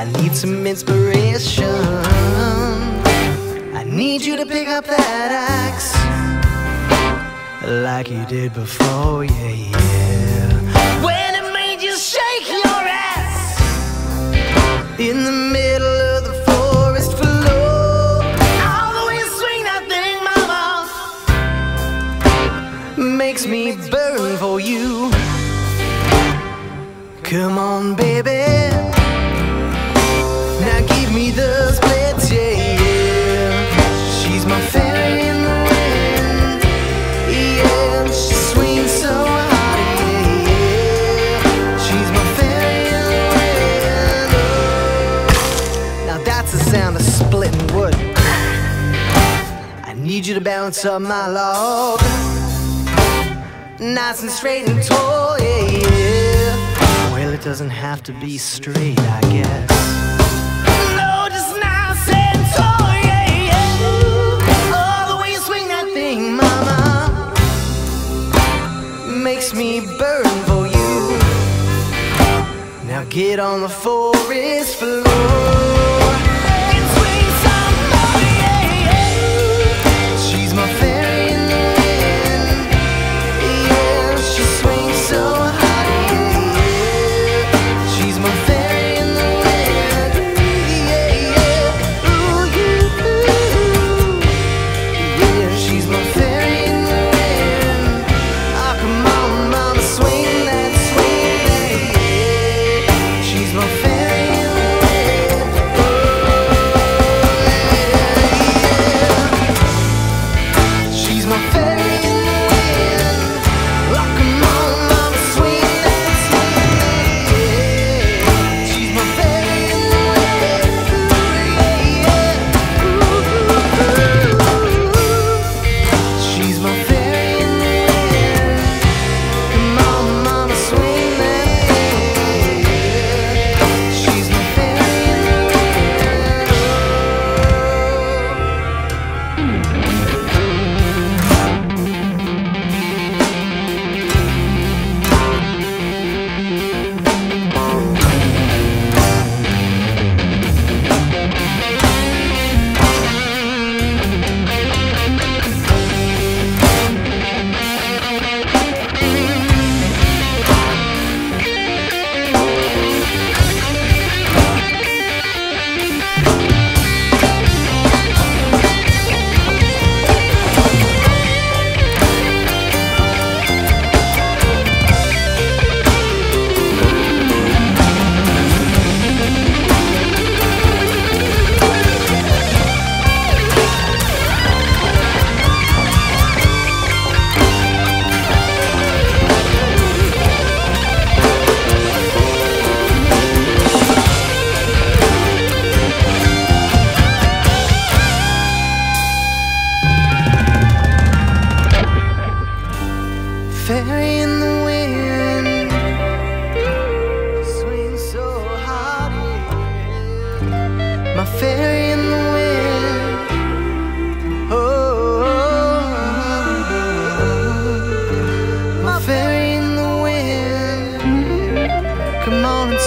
I need some inspiration. I need you to pick up that axe like you did before, yeah, yeah. When it made you shake your ass in the middle of the forest floor. All the way you swing that thing, mama, makes me burn for you. Come on, baby. Sound of splitting wood. I need you to balance up my log. Nice and straight and tall, yeah, yeah. Well, it doesn't have to be straight, I guess. No, just nice and tall, yeah, yeah. The way you swing that thing, mama, makes me burn for you. Now get on the forest floor.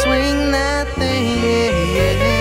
swing that thing. Yeah, yeah.